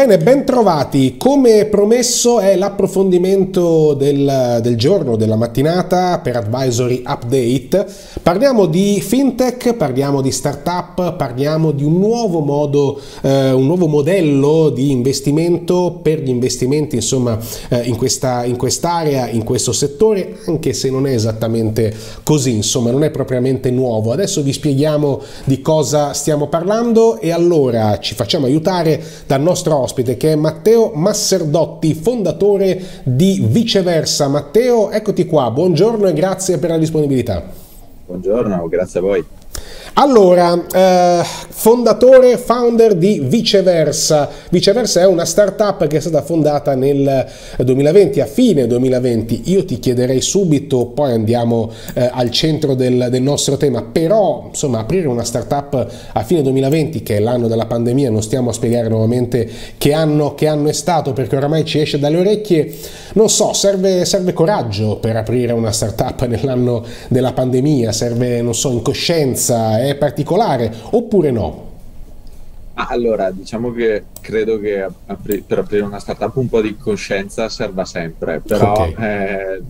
Bene, ben. Come promesso è l'approfondimento del, del, giorno, della mattinata per Advisory Update. Parliamo di fintech, parliamo di startup, parliamo di un nuovo modo, eh, un nuovo modello di investimento per gli investimenti insomma eh, in, questa, in quest'area, in questo settore, anche se non è esattamente così, insomma non è propriamente nuovo. Adesso vi spieghiamo di cosa stiamo parlando e allora ci facciamo aiutare dal nostro ospite che è Matteo Masserdotti, fondatore di Viceversa. Matteo, eccoti qua, buongiorno e grazie per la disponibilità. Buongiorno, grazie a voi. Allora, eh, fondatore, founder di Viceversa. Viceversa è una startup che è stata fondata nel 2020, a fine 2020. Io ti chiederei subito, poi andiamo eh, al centro del, del, nostro tema, però insomma aprire una startup a fine 2020, che è l'anno della pandemia, non stiamo a spiegare nuovamente che anno, che anno è stato, perché oramai ci esce dalle orecchie, non so, serve, serve coraggio per aprire una startup nell'anno della pandemia, serve, non so, incoscienza è particolare oppure no? Allora, diciamo che credo che apri- per aprire una startup un po' di coscienza serva sempre, però okay. eh,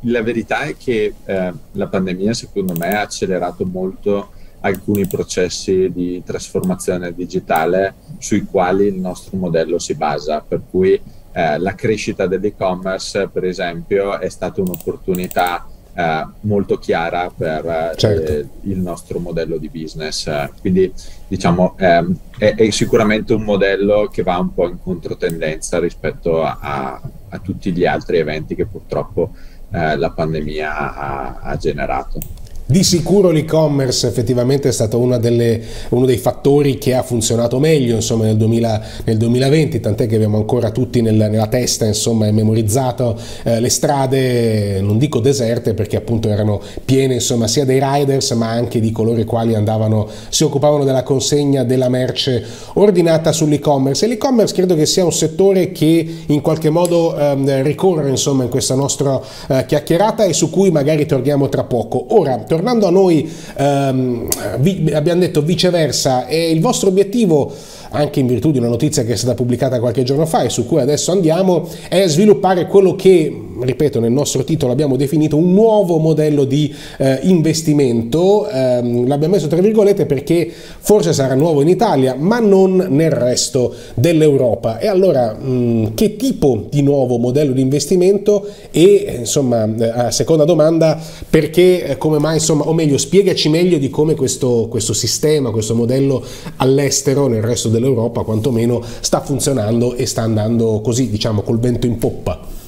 la verità è che eh, la pandemia secondo me ha accelerato molto alcuni processi di trasformazione digitale sui quali il nostro modello si basa, per cui eh, la crescita dell'e-commerce per esempio è stata un'opportunità eh, molto chiara per eh, certo. eh, il nostro modello di business. quindi diciamo ehm, è, è, sicuramente un modello che va un po' in controtendenza rispetto a, a, a tutti gli altri eventi che purtroppo eh, la pandemia ha, ha generato. Di sicuro l'e-commerce effettivamente è stato delle, uno dei fattori che ha funzionato meglio insomma, nel, 2000, nel 2020, tant'è che abbiamo ancora tutti nel, nella testa insomma, memorizzato eh, le strade, non dico deserte perché appunto erano piene insomma, sia dei riders ma anche di coloro i quali andavano, si occupavano della consegna della merce ordinata sull'e-commerce. E l'e-commerce credo che sia un settore che in qualche modo ehm, ricorre insomma, in questa nostra eh, chiacchierata e su cui magari torniamo tra poco. Ora, tornando a noi, ehm, vi, abbiamo detto viceversa, è il vostro obiettivo anche in virtù di una notizia che è stata pubblicata qualche giorno fa e su cui adesso andiamo, è sviluppare quello che, ripeto, nel nostro titolo abbiamo definito un nuovo modello di eh, investimento. Eh, l'abbiamo messo tra virgolette perché forse sarà nuovo in Italia, ma non nel resto dell'Europa. E allora, mh, che tipo di nuovo modello di investimento? E insomma, eh, seconda domanda, perché, eh, come mai, insomma, o meglio, spiegaci meglio di come questo, questo sistema, questo modello all'estero, nel resto dell'Europa quantomeno sta funzionando e sta andando così, diciamo, col vento in poppa.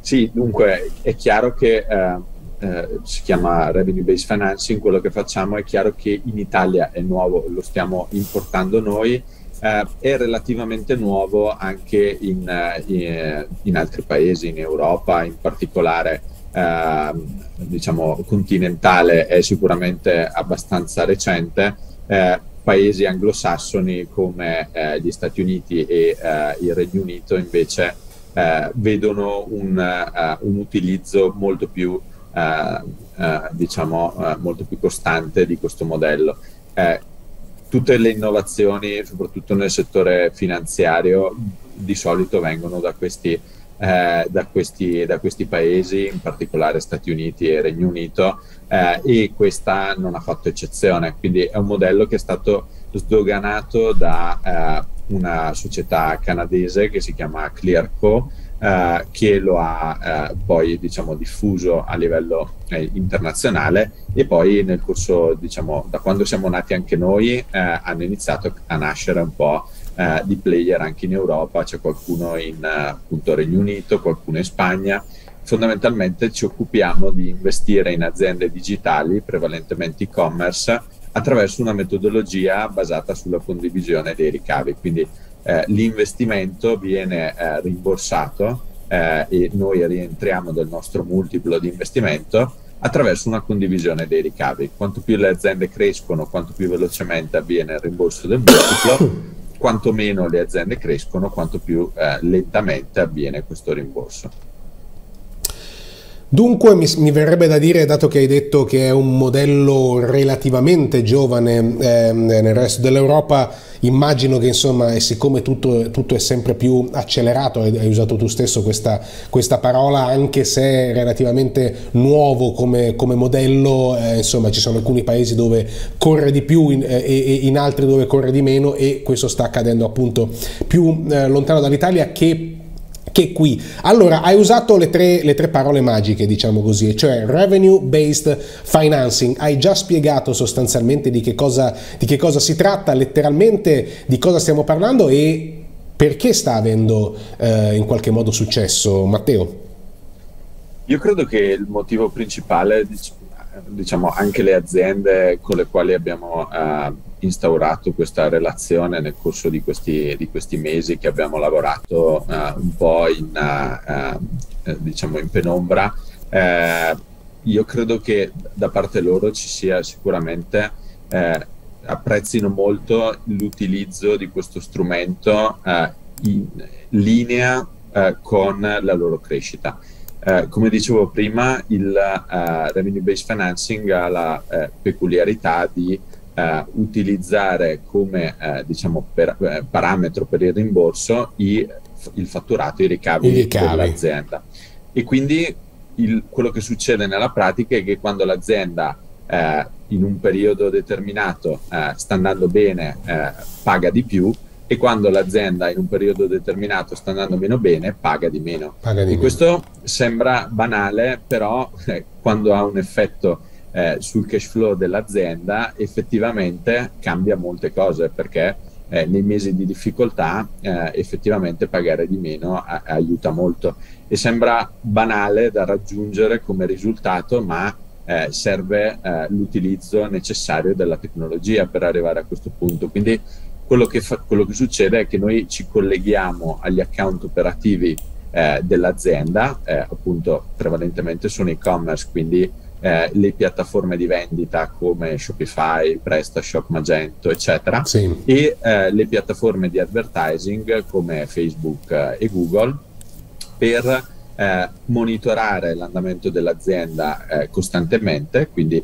Sì, dunque è chiaro che eh, eh, si chiama revenue based financing, quello che facciamo è chiaro che in Italia è nuovo, lo stiamo importando noi, eh, è relativamente nuovo anche in, eh, in, in, altri paesi, in Europa in particolare. Eh, diciamo continentale è sicuramente abbastanza recente eh, paesi anglosassoni come eh, gli Stati Uniti e il Regno Unito invece eh, vedono un, uh, un, utilizzo molto più, uh, uh, diciamo, molto più costante di questo modello. tutte le innovazioni, soprattutto nel settore finanziario, di solito vengono da questi da, questi, da, questi, paesi, in particolare Stati Uniti e Regno Unito, e questa non ha fatto eccezione. Quindi è un modello che è stato sdoganato da eh, una società canadese che si chiama Clearco. Uh, che lo ha uh, poi diciamo, diffuso a livello eh, internazionale e poi nel corso, diciamo, da quando siamo nati anche noi, eh, hanno iniziato a nascere un po' eh, di player anche in Europa, c'è qualcuno in appunto, Regno Unito, qualcuno in Spagna. Fondamentalmente ci occupiamo di investire in aziende digitali, prevalentemente e-commerce, attraverso una metodologia basata sulla condivisione dei ricavi. Quindi eh, l'investimento viene eh, rimborsato eh, e noi rientriamo del nostro multiplo di investimento attraverso una condivisione dei ricavi. Quanto più le aziende crescono, quanto più velocemente avviene il rimborso del multiplo, quanto meno le aziende crescono, quanto più eh, lentamente avviene questo rimborso. Dunque mi, mi, verrebbe da dire, dato che hai detto che è un modello relativamente giovane eh, nel resto dell'Europa, immagino che insomma, e siccome tutto, tutto, è sempre più accelerato, hai, hai usato tu stesso questa, questa, parola, anche se è relativamente nuovo come, come modello, eh, insomma ci sono alcuni paesi dove corre di più in, eh, e in altri dove corre di meno e questo sta accadendo appunto più eh, lontano dall'Italia che che qui. Allora, hai usato le tre, le tre, parole magiche, diciamo così, cioè revenue based financing. Hai già spiegato sostanzialmente di che cosa, di che cosa si tratta, letteralmente di cosa stiamo parlando e perché sta avendo eh, in qualche modo successo, Matteo? Io credo che il motivo principale, diciamo, anche le aziende con le quali abbiamo uh, instaurato questa relazione nel corso di questi, di questi mesi che abbiamo lavorato uh, un po' in, uh, diciamo in penombra. io credo che da parte loro ci sia sicuramente apprezzino molto l'utilizzo di questo strumento in linea con la loro crescita. Eh, come dicevo prima, il uh, revenue based financing ha la uh, peculiarità di utilizzare come diciamo per, parametro per il rimborso i, il fatturato, i ricavi, I ricavi. dell'azienda. E quindi il, quello che succede nella pratica è che quando l'azienda in un periodo determinato sta andando bene, paga di più, e quando l'azienda in un periodo determinato sta andando meno bene paga di meno. Paga di e questo sembra banale, però eh, quando ha un effetto eh, sul cash flow dell'azienda effettivamente cambia molte cose perché eh, nei mesi di difficoltà eh, effettivamente pagare di meno a- aiuta molto. E sembra banale da raggiungere come risultato ma eh, serve eh, l'utilizzo necessario della tecnologia per arrivare a questo punto. Quindi quello che, fa, quello che succede è che noi ci colleghiamo agli account operativi eh, dell'azienda, eh, appunto prevalentemente sono e-commerce, quindi eh, le piattaforme di vendita come Shopify, PrestaShop, Magento, eccetera, sì. e eh, le piattaforme di advertising come Facebook eh, e Google per eh, monitorare l'andamento dell'azienda costantemente, quindi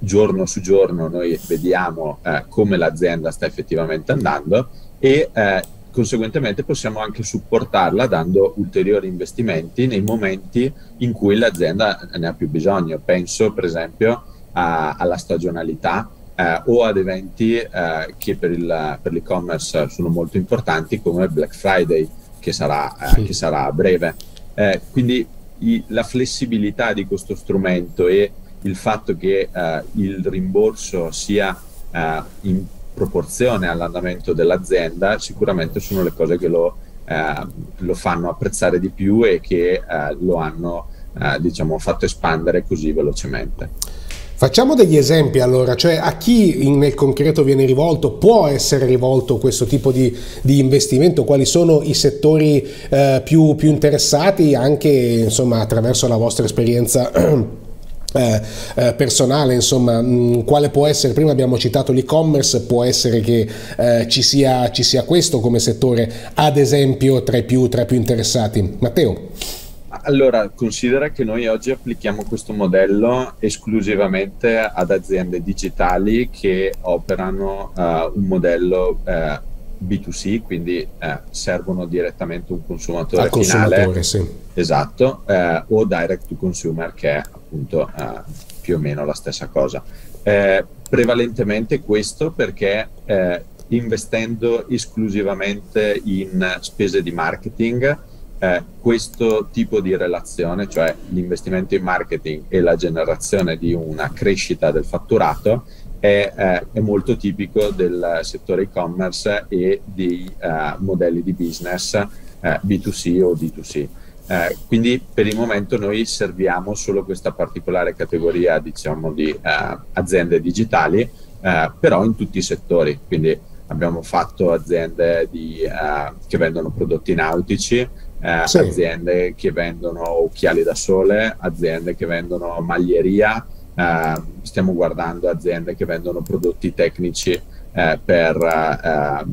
giorno su giorno noi vediamo eh, come l'azienda sta effettivamente andando e eh, conseguentemente possiamo anche supportarla dando ulteriori investimenti nei momenti in cui l'azienda ne ha più bisogno. Penso per esempio a, alla stagionalità eh, o ad eventi eh, che per, il, per, l'e-commerce sono molto importanti come Black Friday che sarà, eh, sì. che sarà a breve. Eh, quindi i, la flessibilità di questo strumento e il fatto che eh, il rimborso sia in proporzione all'andamento dell'azienda sicuramente sono le cose che lo, eh, lo fanno apprezzare di più e che eh, lo hanno eh, diciamo, fatto espandere così velocemente. Facciamo degli esempi allora, cioè a chi nel concreto viene rivolto, può essere rivolto questo tipo di, di investimento, quali sono i settori eh, più, più, interessati anche insomma, attraverso la vostra esperienza eh, eh, personale, insomma, mm, quale può essere, prima abbiamo citato l'e-commerce, può essere che eh, ci, sia, ci, sia, questo come settore, ad esempio, tra i più, tra i più interessati. Matteo? Allora, considera che noi oggi applichiamo questo modello esclusivamente ad aziende digitali che operano uh, un modello uh, B2C, quindi uh, servono direttamente un consumatore Al finale. Consumatore, sì. Esatto, o direct to consumer che è appunto eh, più o meno la stessa cosa. Eh, prevalentemente questo perché eh, investendo esclusivamente in spese di marketing, eh, questo tipo di relazione, cioè l'investimento in marketing e la generazione di una crescita del fatturato, è, eh, è molto tipico del settore e-commerce e dei eh, modelli di business B2C o D2C. Eh, quindi per il momento noi serviamo solo questa particolare categoria diciamo, di eh, aziende digitali, eh, però in tutti i settori. Quindi abbiamo fatto aziende di, eh, che vendono prodotti nautici, eh, sì. aziende che vendono occhiali da sole, aziende che vendono maglieria, eh, stiamo guardando aziende che vendono prodotti tecnici per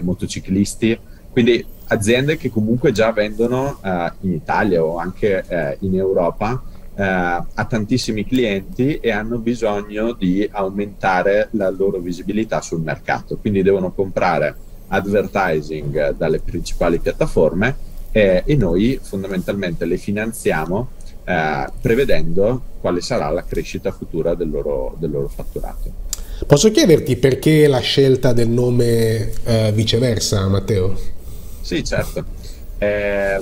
motociclisti. Quindi aziende che comunque già vendono in Italia o anche in Europa eh, ha tantissimi clienti e hanno bisogno di aumentare la loro visibilità sul mercato, quindi devono comprare advertising dalle principali piattaforme eh, e noi fondamentalmente le finanziamo eh, prevedendo quale sarà la crescita futura del loro, del loro fatturato. Posso chiederti perché la scelta del nome eh, viceversa, Matteo? Sì, certo. Eh,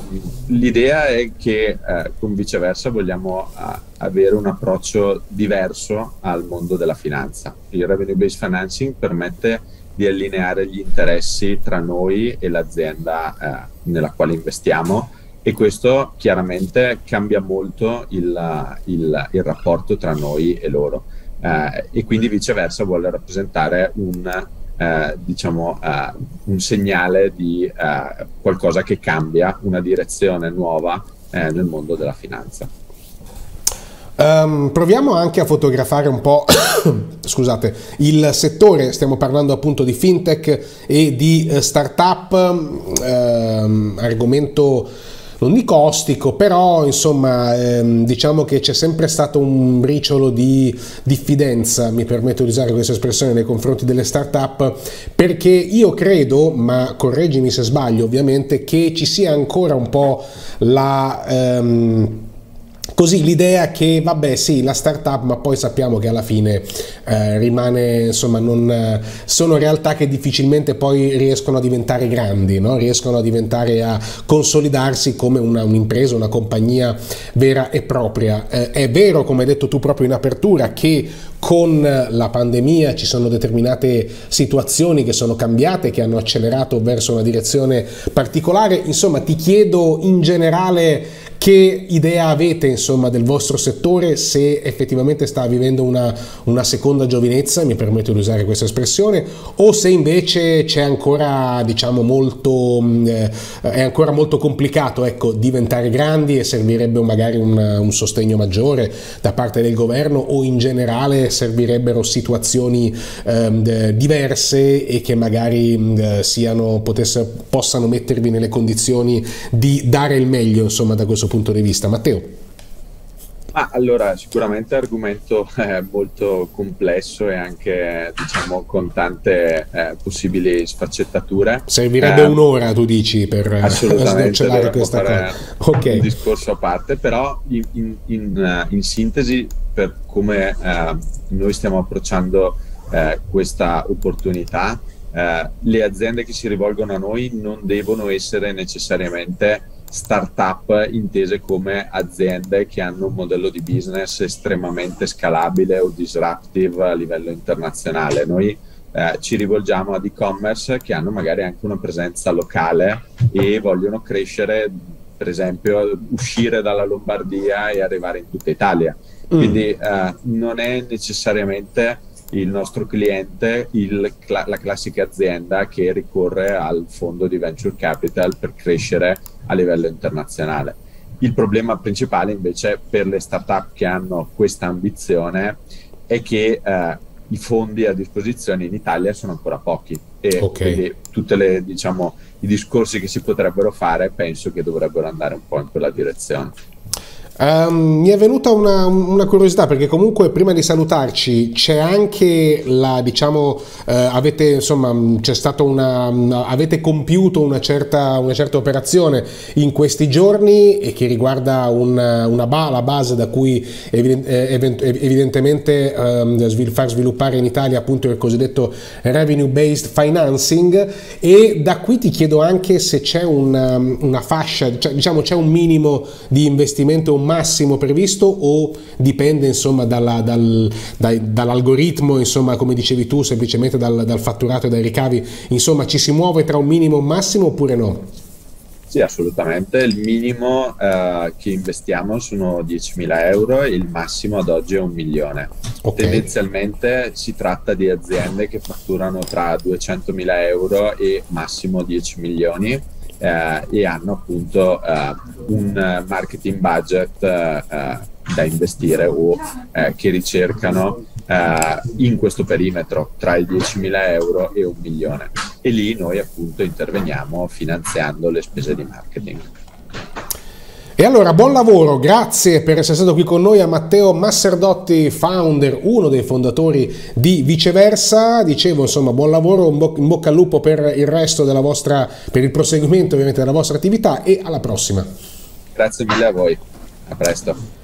l'idea è che eh, con viceversa vogliamo avere un approccio diverso al mondo della finanza. Il revenue based financing permette di allineare gli interessi tra noi e l'azienda uh, nella quale investiamo e questo chiaramente cambia molto il, il, il rapporto tra noi e loro uh, e quindi viceversa vuole rappresentare un eh, diciamo, eh, un segnale di eh, qualcosa che cambia, una direzione nuova eh, nel mondo della finanza. Um, proviamo anche a fotografare un po' scusate, il settore, stiamo parlando appunto di fintech e di uh, startup, um, argomento non dico ostico, però insomma ehm, diciamo che c'è sempre stato un briciolo di diffidenza, mi permetto di usare questa espressione, nei confronti delle start-up, perché io credo, ma correggimi se sbaglio ovviamente, che ci sia ancora un po' la... Ehm, Così l'idea che, vabbè, sì, la startup, ma poi sappiamo che alla fine eh, rimane, insomma, non, sono realtà che difficilmente poi riescono a diventare grandi, no? riescono a diventare, a consolidarsi come una, un'impresa, una compagnia vera e propria. Eh, è vero, come hai detto tu proprio in apertura, che con la pandemia ci sono determinate situazioni che sono cambiate, che hanno accelerato verso una direzione particolare. Insomma, ti chiedo in generale che idea avete insomma, del vostro settore se effettivamente sta vivendo una, una, seconda giovinezza, mi permetto di usare questa espressione, o se invece c'è ancora, diciamo, molto, eh, è ancora molto complicato ecco, diventare grandi e servirebbe magari un, un, sostegno maggiore da parte del governo o in generale servirebbero situazioni eh, diverse e che magari eh, siano, potesse, possano mettervi nelle condizioni di dare il meglio insomma, da questo punto di vista. Matteo? Ah, allora, sicuramente argomento eh, molto complesso e anche diciamo con tante eh, possibili sfaccettature. Servirebbe eh, un'ora, tu dici, per eh, snocciolare questa cosa. Okay. Un discorso a parte, però in, in, in, in sintesi, per come uh, noi stiamo approcciando uh, questa opportunità, le aziende che si rivolgono a noi non devono essere necessariamente startup intese come aziende che hanno un modello di business estremamente scalabile o disruptive a livello internazionale. Noi eh, ci rivolgiamo ad e-commerce che hanno magari anche una presenza locale e vogliono crescere, per esempio, uscire dalla Lombardia e arrivare in tutta Italia. Mm. Quindi eh, non è necessariamente il nostro cliente il, la classica azienda che ricorre al fondo di venture capital per crescere a livello internazionale. Il problema principale invece per le startup che hanno questa ambizione è che eh, i fondi a disposizione in Italia sono ancora pochi e okay. quindi tutti diciamo, i discorsi che si potrebbero fare penso che dovrebbero andare un po' in quella direzione. Um, mi è venuta una, una, curiosità perché comunque prima di salutarci c'è anche la diciamo eh, avete insomma c'è stata una, una avete compiuto una certa, una certa, operazione in questi giorni e che riguarda una, una ba, la base da cui evident, eh, evidentemente eh, far sviluppare in Italia appunto il cosiddetto revenue based financing. E da qui ti chiedo anche se c'è una, una fascia cioè, diciamo c'è un minimo di investimento un massimo previsto o dipende insomma dalla, dal, dai, dall'algoritmo, insomma come dicevi tu, semplicemente dal, dal fatturato e dai ricavi, insomma ci si muove tra un minimo e un massimo oppure no? Sì, assolutamente. Il minimo eh, che investiamo sono 10.000 euro e il massimo ad oggi è un milione. Okay. Tendenzialmente si tratta di aziende che fatturano tra 200.000 euro e massimo 10 milioni eh, e hanno appunto eh, un marketing budget eh, da investire o eh, che ricercano eh, in questo perimetro tra i 10.000 euro e un milione. e lì noi appunto interveniamo finanziando le spese di marketing. E allora buon lavoro, grazie per essere stato qui con noi a Matteo Masserdotti, founder, uno dei fondatori di Viceversa. Dicevo insomma buon lavoro, in bocca al lupo per il resto della vostra, per il proseguimento ovviamente della vostra attività e alla prossima. Grazie mille a voi, a presto.